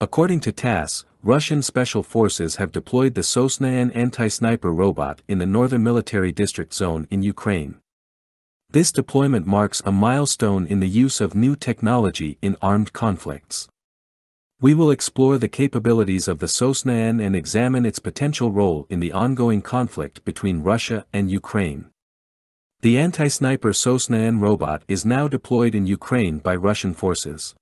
According to TASS, Russian special forces have deployed the Sosna-N anti-sniper robot in the northern military district zone in Ukraine. This deployment marks a milestone in the use of new technology in armed conflicts. We will explore the capabilities of the Sosna-N and examine its potential role in the ongoing conflict between Russia and Ukraine. The anti-sniper Sosna-N robot is now deployed in Ukraine by Russian forces.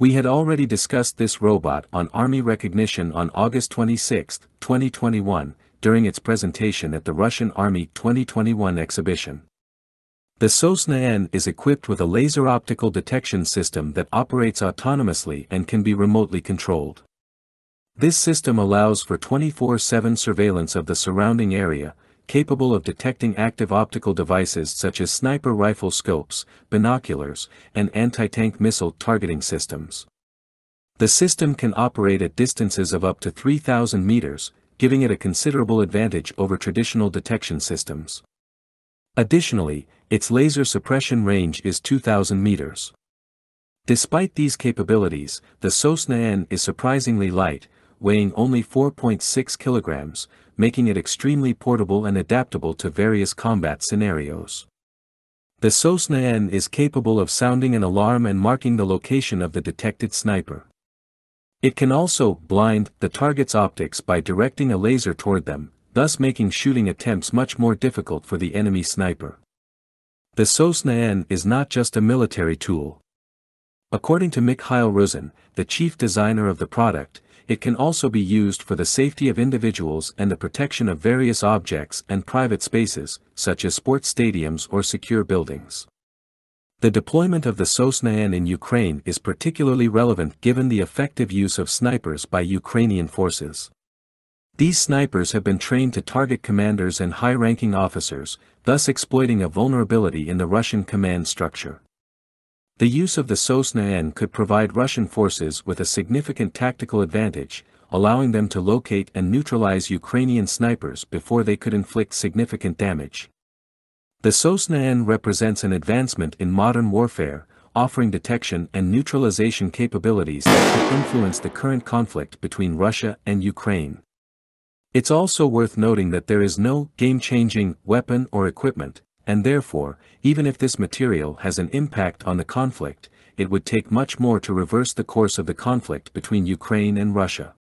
We had already discussed this robot on Army recognition on August 26, 2021, during its presentation at the Russian Army 2021 exhibition. The Sosna-N is equipped with a laser optical detection system that operates autonomously and can be remotely controlled. This system allows for 24-7 surveillance of the surrounding area, capable of detecting active optical devices such as sniper rifle scopes, binoculars, and anti-tank missile targeting systems. The system can operate at distances of up to 3,000 meters, giving it a considerable advantage over traditional detection systems. Additionally, its laser suppression range is 2,000 meters. Despite these capabilities, the Sosna-N is surprisingly light, weighing only 4.6 kilograms, making it extremely portable and adaptable to various combat scenarios. The Sosna-N is capable of sounding an alarm and marking the location of the detected sniper. It can also blind the target's optics by directing a laser toward them, thus making shooting attempts much more difficult for the enemy sniper. The Sosna-N is not just a military tool. According to Mikhail Rosen, the chief designer of the product, it can also be used for the safety of individuals and the protection of various objects and private spaces, such as sports stadiums or secure buildings. The deployment of the Sosna-N in Ukraine is particularly relevant given the effective use of snipers by Ukrainian forces. These snipers have been trained to target commanders and high-ranking officers, thus exploiting a vulnerability in the Russian command structure. The use of the Sosna-N could provide Russian forces with a significant tactical advantage, allowing them to locate and neutralize Ukrainian snipers before they could inflict significant damage. The Sosna-N represents an advancement in modern warfare, offering detection and neutralization capabilities that could influence the current conflict between Russia and Ukraine. It's also worth noting that there is no game-changing weapon or equipment, and therefore, even if this material has an impact on the conflict, it would take much more to reverse the course of the conflict between Ukraine and Russia.